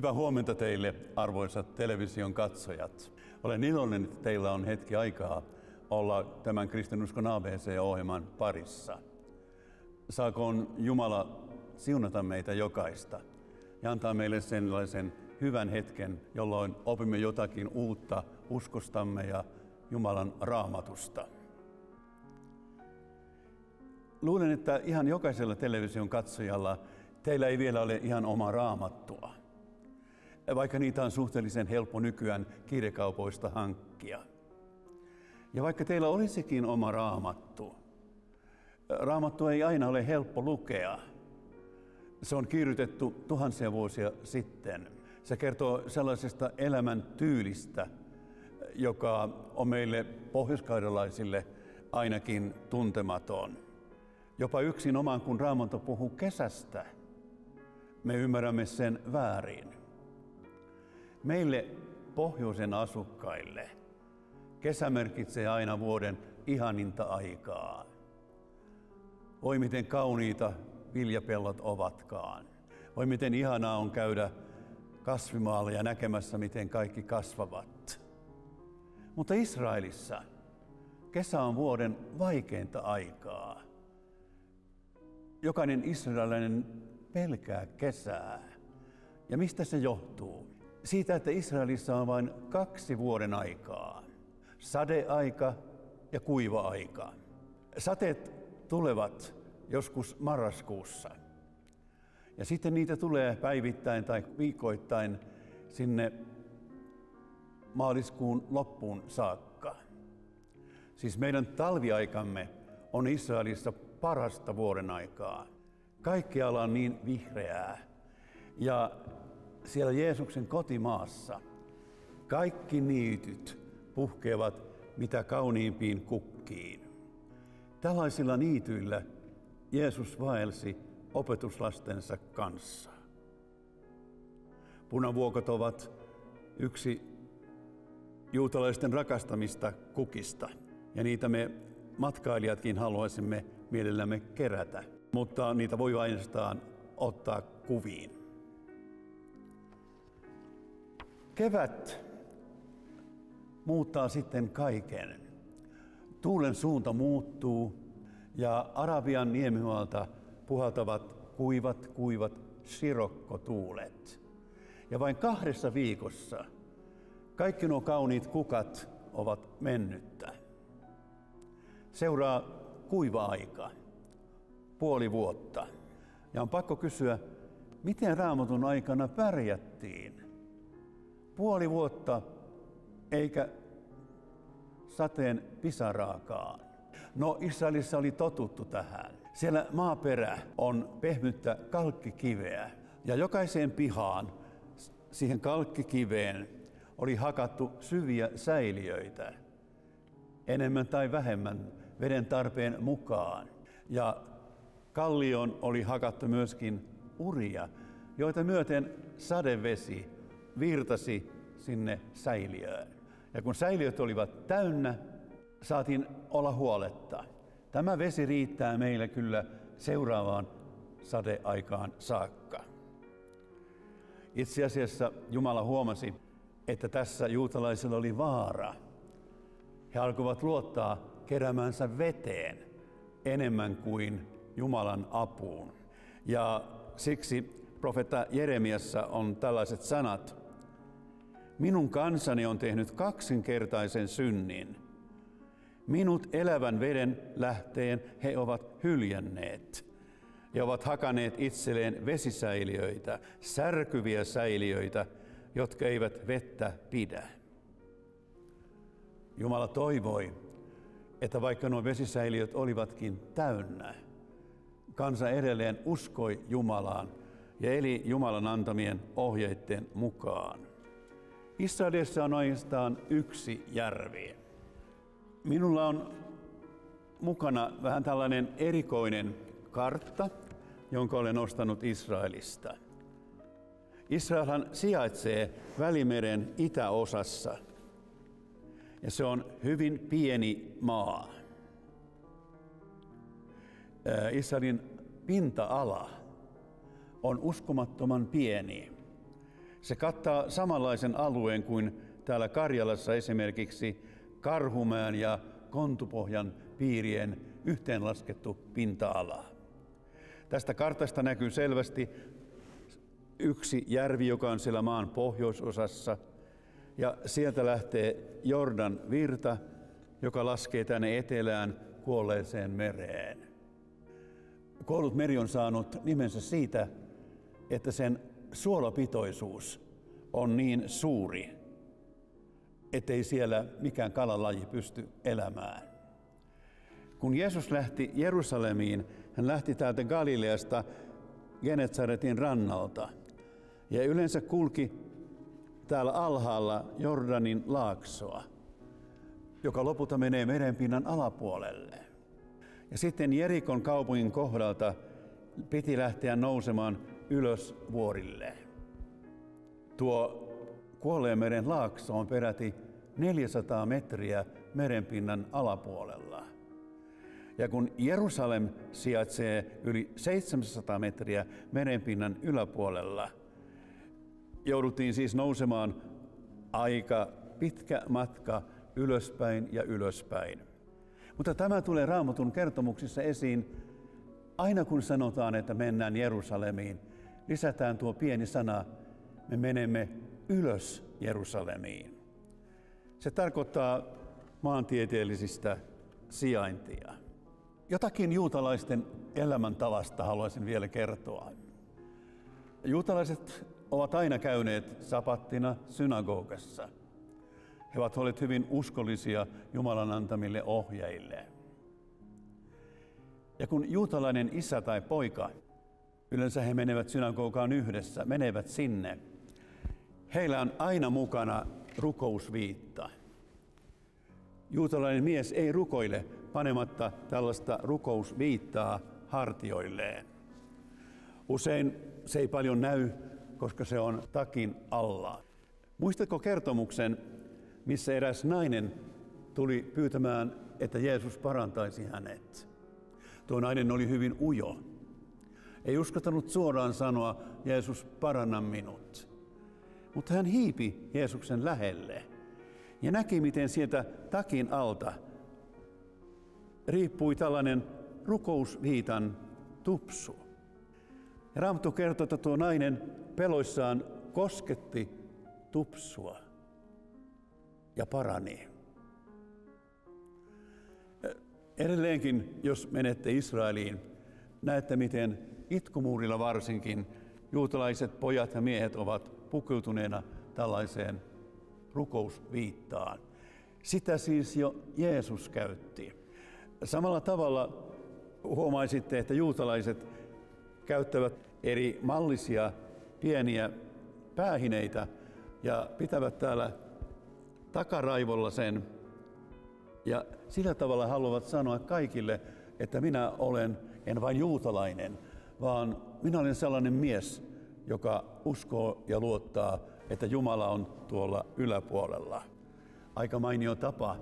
Hyvää huomenta teille, arvoisat television katsojat. Olen iloinen, että teillä on hetki aikaa olla tämän Kristinuskon ABC-ohjelman parissa. Saakoon Jumala siunata meitä jokaista ja antaa meille sellaisen hyvän hetken, jolloin opimme jotakin uutta uskostamme ja Jumalan raamatusta. Luulen, että ihan jokaisella television katsojalla teillä ei vielä ole ihan oma raamattua vaikka niitä on suhteellisen helppo nykyään kirjakaupoista hankkia. Ja vaikka teillä olisikin oma raamattu, raamattu ei aina ole helppo lukea. Se on kirjoitettu tuhansia vuosia sitten. Se kertoo sellaisesta elämän tyylistä, joka on meille pohjoiskaudalaisille ainakin tuntematon. Jopa yksin omaan, kun Raamattu puhuu kesästä, me ymmärrämme sen väärin. Meille pohjoisen asukkaille kesä merkitsee aina vuoden ihaninta aikaa. Oi miten kauniita viljapellot ovatkaan. Oi miten ihanaa on käydä kasvimaalla ja näkemässä, miten kaikki kasvavat. Mutta Israelissa kesä on vuoden vaikeinta aikaa. Jokainen israelilainen pelkää kesää. Ja mistä se johtuu? Siitä, että Israelissa on vain kaksi vuoden aikaa. Sadeaika ja kuiva-aika. Sateet tulevat joskus marraskuussa. Ja sitten niitä tulee päivittäin tai viikoittain sinne maaliskuun loppuun saakka. Siis meidän talviaikamme on Israelissa parasta vuoden aikaa. Kaikkialla on niin vihreää. Ja siellä Jeesuksen kotimaassa kaikki niityt puhkeavat mitä kauniimpiin kukkiin. Tällaisilla niityillä Jeesus vaelsi opetuslastensa kanssa. Punavuokot ovat yksi juutalaisten rakastamista kukista, ja niitä me matkailijatkin haluaisimme mielellämme kerätä, mutta niitä voi ainoastaan ottaa kuviin. Kevät muuttaa sitten kaiken. Tuulen suunta muuttuu ja Arabian niemihuolta puhaltavat kuivat, kuivat sirokkotuulet. Ja vain kahdessa viikossa kaikki nuo kauniit kukat ovat mennyttä. Seuraa kuiva aika, puoli vuotta. Ja on pakko kysyä, miten raamatun aikana pärjättiin – puoli vuotta eikä sateen pisaraakaan. No Israelissa oli totuttu tähän. Siellä maaperä on pehmyttä kalkkikiveä ja jokaiseen pihaan siihen kalkkikiveen oli hakattu syviä säiliöitä enemmän tai vähemmän veden tarpeen mukaan. Ja kallion oli hakattu myöskin uria, joita myöten sadevesi virtasi sinne säiliöön. Ja kun säiliöt olivat täynnä, saatiin olla huoletta. Tämä vesi riittää meille kyllä seuraavaan sadeaikaan saakka. Itse asiassa Jumala huomasi, että tässä juutalaisilla oli vaara. He alkoivat luottaa keräämänsä veteen enemmän kuin Jumalan apuun. Ja siksi profetta Jeremiassa on tällaiset sanat. Minun kansani on tehnyt kaksinkertaisen synnin. Minut elävän veden lähteen he ovat hyljänneet ja ovat hakaneet itselleen vesisäiliöitä, särkyviä säiliöitä, jotka eivät vettä pidä. Jumala toivoi, että vaikka nuo vesisäiliöt olivatkin täynnä, kansa edelleen uskoi Jumalaan ja eli Jumalan antamien ohjeiden mukaan. Israelissa on ainoastaan yksi järvi. Minulla on mukana vähän tällainen erikoinen kartta, jonka olen ostanut Israelista. Israelhan sijaitsee Välimeren itäosassa ja se on hyvin pieni maa. Israelin pinta-ala on uskomattoman pieni. Se kattaa samanlaisen alueen kuin täällä Karjalassa esimerkiksi Karhumäen ja Kontupohjan piirien yhteenlaskettu pinta-ala. Tästä kartasta näkyy selvästi yksi järvi, joka on siellä maan pohjoisosassa, ja sieltä lähtee Jordan virta, joka laskee tänne etelään kuolleeseen mereen. Kuollut meri on saanut nimensä siitä, että sen suolapitoisuus on niin suuri, ettei siellä mikään kalalaji pysty elämään. Kun Jeesus lähti Jerusalemiin, hän lähti täältä Galileasta Genetsaretin rannalta ja yleensä kulki täällä alhaalla Jordanin laaksoa, joka lopulta menee merenpinnan alapuolelle. Ja sitten Jerikon kaupungin kohdalta piti lähteä nousemaan ylös vuorille. Tuo kuolleen meren laakso on peräti 400 metriä merenpinnan alapuolella. Ja kun Jerusalem sijaitsee yli 700 metriä merenpinnan yläpuolella, jouduttiin siis nousemaan aika pitkä matka ylöspäin ja ylöspäin. Mutta tämä tulee raamatun kertomuksissa esiin aina kun sanotaan, että mennään Jerusalemiin, lisätään tuo pieni sana, me menemme ylös Jerusalemiin. Se tarkoittaa maantieteellisistä sijaintia. Jotakin juutalaisten elämäntavasta haluaisin vielä kertoa. Juutalaiset ovat aina käyneet sapattina synagogassa. He ovat olleet hyvin uskollisia Jumalan antamille ohjeille. Ja kun juutalainen isä tai poika, yleensä he menevät synagogaan yhdessä, menevät sinne, heillä on aina mukana rukousviitta. Juutalainen mies ei rukoile panematta tällaista rukousviittaa hartioilleen. Usein se ei paljon näy, koska se on takin alla. Muistatko kertomuksen, missä eräs nainen tuli pyytämään, että Jeesus parantaisi hänet? Tuo nainen oli hyvin ujo. Ei uskaltanut suoraan sanoa, Jeesus paranna minut. Mutta hän hiipi Jeesuksen lähelle ja näki, miten sieltä takin alta riippui tällainen rukousviitan tupsu. Ja Raamattu kertoo, että tuo nainen peloissaan kosketti tupsua ja parani. Edelleenkin, jos menette Israeliin, näette, miten itkumuurilla varsinkin juutalaiset pojat ja miehet ovat pukeutuneena tällaiseen rukousviittaan. Sitä siis jo Jeesus käytti. Samalla tavalla huomaisitte, että juutalaiset käyttävät eri mallisia pieniä päähineitä ja pitävät täällä takaraivolla sen. Ja sillä tavalla haluavat sanoa kaikille, että minä olen en vain juutalainen, vaan minä olen sellainen mies, joka uskoo ja luottaa, että Jumala on tuolla yläpuolella. Aika mainio tapa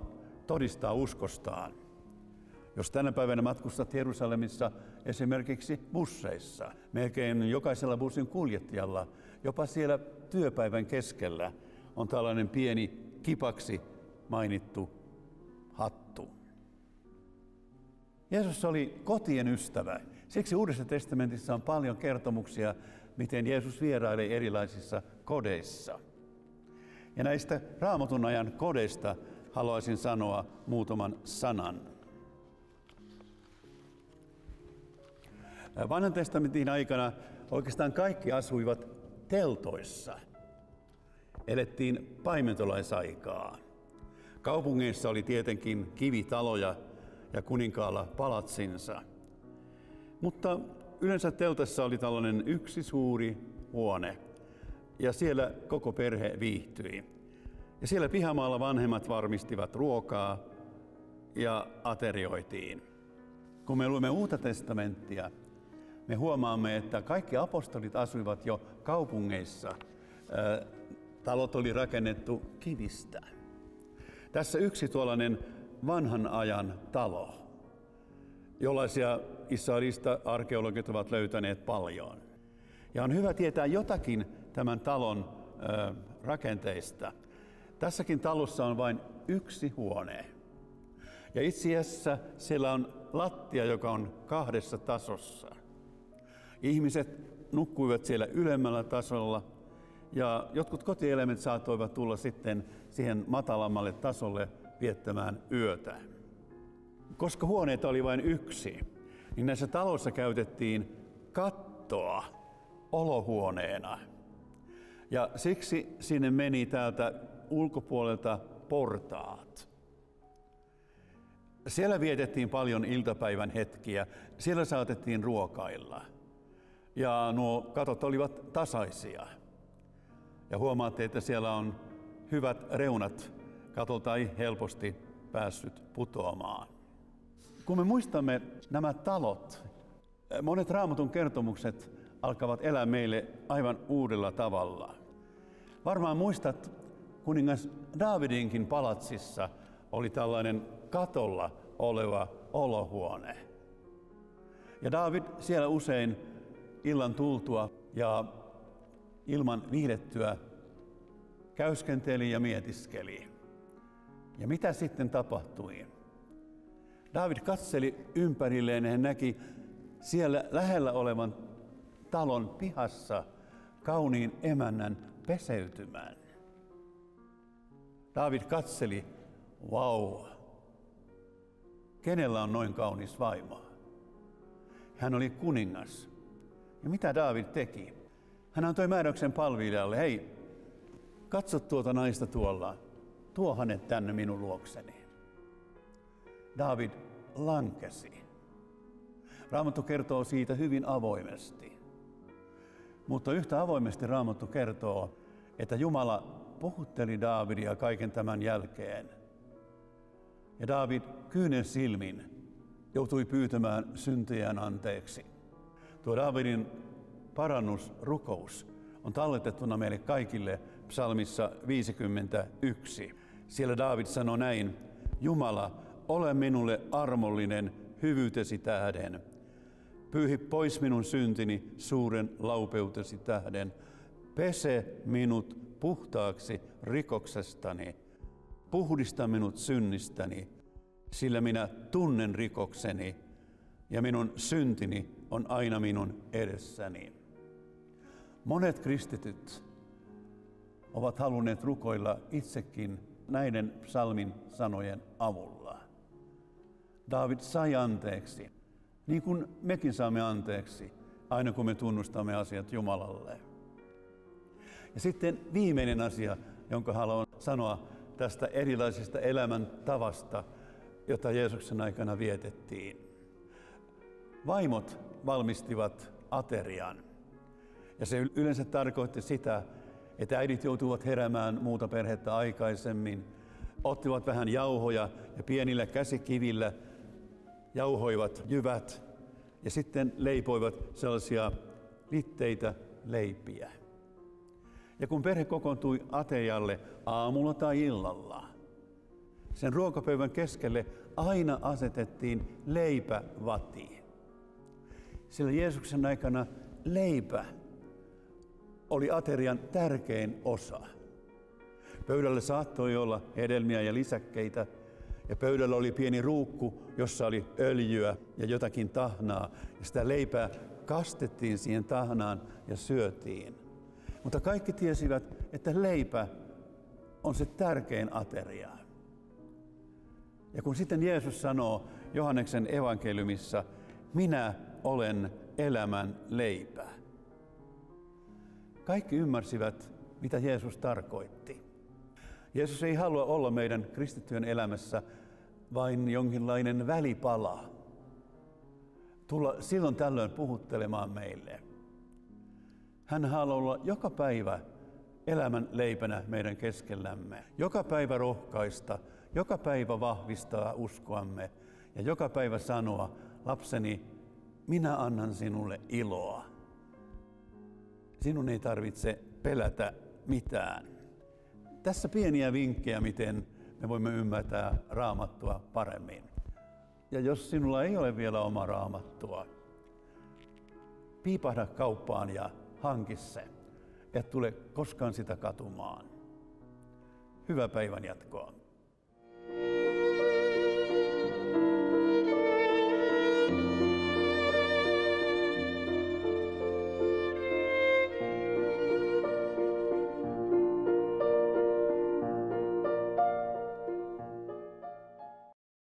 todistaa uskostaan. Jos tänä päivänä matkustat Jerusalemissa esimerkiksi busseissa, melkein jokaisella bussin kuljettajalla, jopa siellä työpäivän keskellä, on tällainen pieni kipaksi mainittu hattu. Jeesus oli kotien ystävä. Siksi Uudessa testamentissa on paljon kertomuksia, miten Jeesus vieraili erilaisissa kodeissa. Ja näistä raamatun ajan kodeista haluaisin sanoa muutaman sanan. Vanhan testamentin aikana oikeastaan kaikki asuivat teltoissa. Elettiin paimentolaisaikaa. Kaupungeissa oli tietenkin kivitaloja ja kuninkaalla palatsinsa. Mutta yleensä teltassa oli tällainen yksi suuri huone, ja siellä koko perhe viihtyi. Ja siellä pihamaalla vanhemmat varmistivat ruokaa ja aterioitiin. Kun me luemme uutta testamenttia, me huomaamme, että kaikki apostolit asuivat jo kaupungeissa. Talot oli rakennettu kivistä. Tässä yksi tuollainen vanhan ajan talo, jollaisia Israelista arkeologit ovat löytäneet paljon. Ja on hyvä tietää jotakin tämän talon ö, rakenteista. Tässäkin talossa on vain yksi huone. Ja itse asiassa siellä on lattia, joka on kahdessa tasossa. Ihmiset nukkuivat siellä ylemmällä tasolla ja jotkut kotieläimet saattoivat tulla sitten siihen matalammalle tasolle viettämään yötä. Koska huoneita oli vain yksi, niin näissä taloissa käytettiin kattoa olohuoneena. Ja siksi sinne meni täältä ulkopuolelta portaat. Siellä vietettiin paljon iltapäivän hetkiä. Siellä saatettiin ruokailla. Ja nuo katot olivat tasaisia. Ja huomaatte, että siellä on hyvät reunat. Katolta ei helposti päässyt putoamaan. Kun me muistamme nämä talot, monet raamatun kertomukset alkavat elää meille aivan uudella tavalla. Varmaan muistat, kuningas Davidinkin palatsissa oli tällainen katolla oleva olohuone. Ja David siellä usein illan tultua ja ilman viihdettyä käyskenteli ja mietiskeli. Ja mitä sitten tapahtui? David katseli ympärilleen ja hän näki siellä lähellä olevan talon pihassa kauniin emännän peseytymään. David katseli, vau, kenellä on noin kaunis vaimo? Hän oli kuningas. Ja mitä David teki? Hän antoi määräyksen palvilijalle, hei, katso tuota naista tuolla, tuo hänet tänne minun luokseni. David lankesi. Raamattu kertoo siitä hyvin avoimesti. Mutta yhtä avoimesti Raamattu kertoo, että Jumala puhutteli Davidia kaiken tämän jälkeen. Ja David kyynen silmin joutui pyytämään syntejään anteeksi. Tuo Davidin parannusrukous on talletettuna meille kaikille psalmissa 51. Siellä David sanoi näin, Jumala, ole minulle armollinen hyvyytesi tähden. Pyyhi pois minun syntini suuren laupeutesi tähden. Pese minut puhtaaksi rikoksestani. Puhdista minut synnistäni, sillä minä tunnen rikokseni ja minun syntini on aina minun edessäni. Monet kristityt ovat halunneet rukoilla itsekin näiden psalmin sanojen avulla. David sai anteeksi, niin kuin mekin saamme anteeksi, aina kun me tunnustamme asiat Jumalalle. Ja sitten viimeinen asia, jonka haluan sanoa tästä erilaisesta elämäntavasta, jota Jeesuksen aikana vietettiin. Vaimot valmistivat aterian. Ja se yleensä tarkoitti sitä, että äidit joutuvat heräämään muuta perhettä aikaisemmin, ottivat vähän jauhoja ja pienillä käsikivillä jauhoivat jyvät ja sitten leipoivat sellaisia litteitä leipiä. Ja kun perhe kokoontui atejalle aamulla tai illalla, sen ruokapöydän keskelle aina asetettiin leipävati. Sillä Jeesuksen aikana leipä oli aterian tärkein osa. Pöydällä saattoi olla hedelmiä ja lisäkkeitä, ja pöydällä oli pieni ruukku, jossa oli öljyä ja jotakin tahnaa, ja sitä leipää kastettiin siihen tahnaan ja syötiin. Mutta kaikki tiesivät, että leipä on se tärkein ateria. Ja kun sitten Jeesus sanoo Johanneksen evankeliumissa, minä olen elämän leipä. Kaikki ymmärsivät, mitä Jeesus tarkoitti. Jeesus ei halua olla meidän kristittyjen elämässä vain jonkinlainen välipala. Tulla silloin tällöin puhuttelemaan meille. Hän haluaa olla joka päivä elämän leipänä meidän keskellämme. Joka päivä rohkaista, joka päivä vahvistaa uskoamme ja joka päivä sanoa, lapseni, minä annan sinulle iloa. Sinun ei tarvitse pelätä mitään. Tässä pieniä vinkkejä, miten me voimme ymmärtää raamattua paremmin. Ja jos sinulla ei ole vielä oma raamattua, piipahda kauppaan ja hanki se. et tule koskaan sitä katumaan. Hyvää päivän jatkoa.